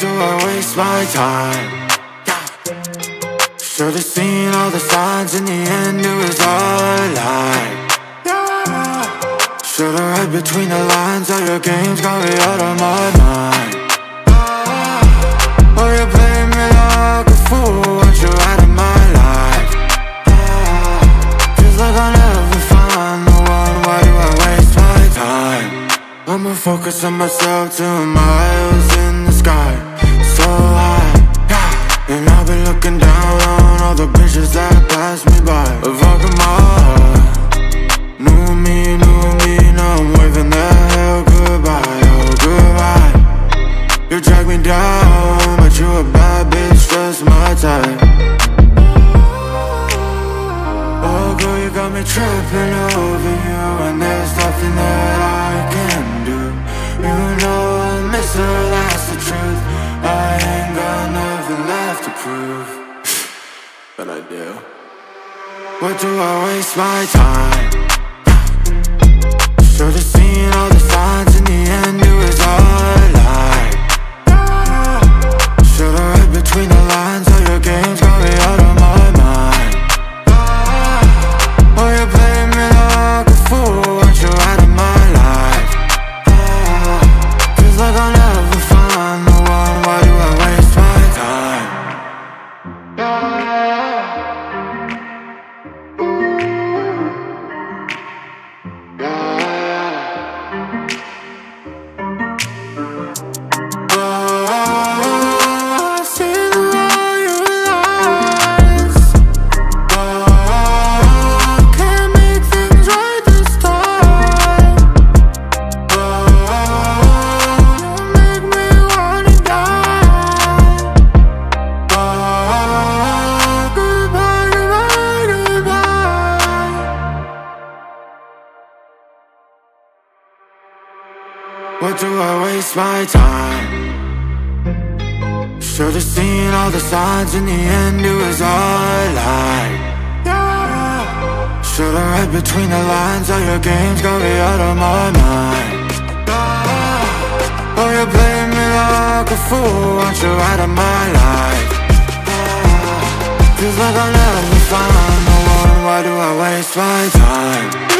waste my time? Should've seen all the signs in the end it was all a lie. Should've read between the lines all your games got me out of my mind. Oh, you play me like a fool once you're out of my life? Feels like I'll never find the one, why do I waste my time? I'ma focus on myself two miles left to prove But I do What do I waste my time? What do I waste my time? Should've seen all the signs in the end it was all a lie Should've read between the lines all your games got me out of my mind Oh, you play me like a fool once you're out of my life Feels like I'll never find the one, why do I waste my time?